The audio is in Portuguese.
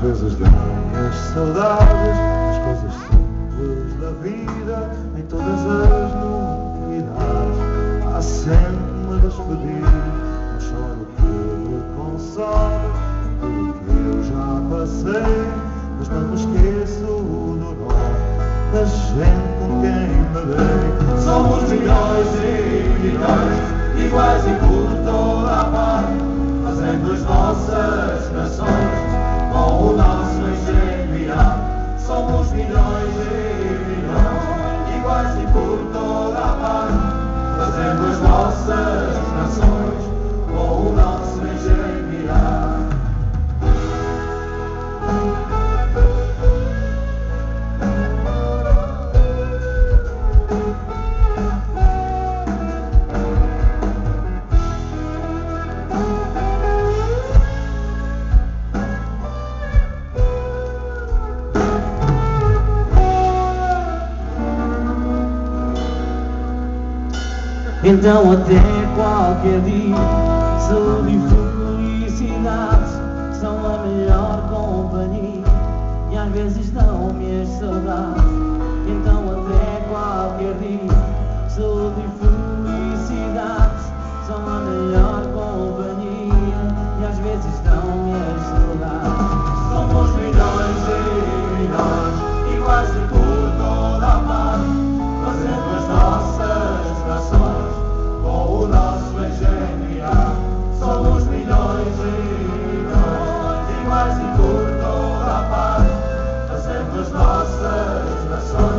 vezes dão as saudades, as coisas simples da vida, em todas as novidades. Há sempre uma despedida, um choro que me consola, tudo que eu já passei, mas não me esqueço do nó da gente com quem me dei. Somos milhões e milhões, iguais e por toda a parte, fazendo as nossas nações com o nosso virado. Somos milhões e milhões, iguais e por toda Então até qualquer dia Saúde e felicidade São a melhor companhia. E às vezes dão-me as saudades. Então até qualquer dia Saúde e felicidade São a iguais é e mais toda a paz, fazendo as nossas nações.